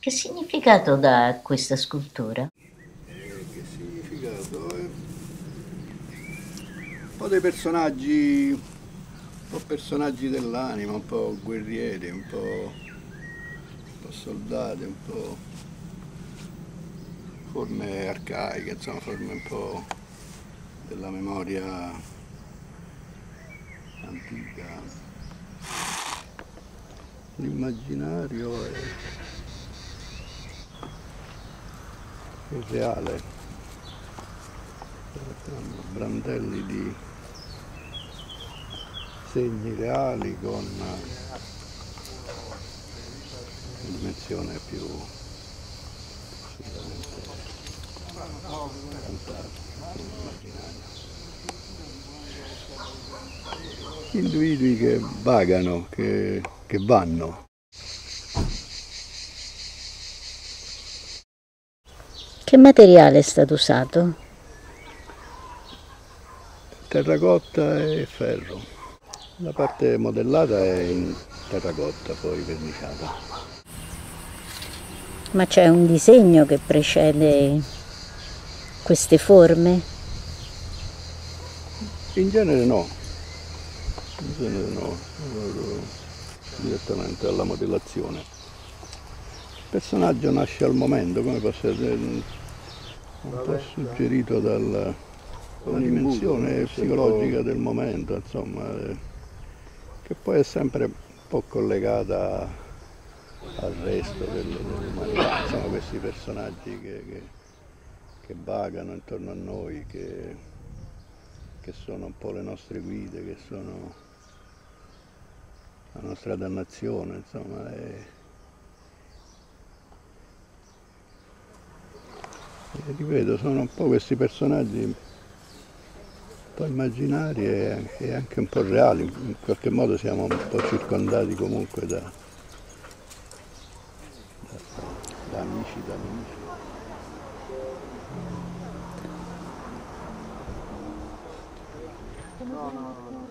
Che significato dà questa scultura? Eh, che significato? Eh, un po' dei personaggi, un po' personaggi dell'anima, un po' guerrieri, un po', un po' soldati, un po' forme arcaiche, insomma forme un po' della memoria antica. L'immaginario è il reale, brandelli di segni reali con dimensione più immaginaria. Individui che vagano, che, che vanno. Che materiale è stato usato? Terracotta e ferro. La parte modellata è in terracotta, poi verniciata. Ma c'è un disegno che precede queste forme? In genere no, in genere no, direttamente alla modellazione. Il personaggio nasce al momento, come posso dire, un po' suggerito dalla, dimensione psicologica del momento, insomma, eh, che poi è sempre un po' collegata al resto dell'umanità, insomma questi personaggi che, che, che, vagano intorno a noi, che, che sono un po' le nostre guide, che sono la nostra dannazione, insomma. E, Ripeto, sono un po' questi personaggi un po' immaginari e anche un po' reali, in qualche modo siamo un po' circondati comunque da, da, da amici, da amici. No, no, no.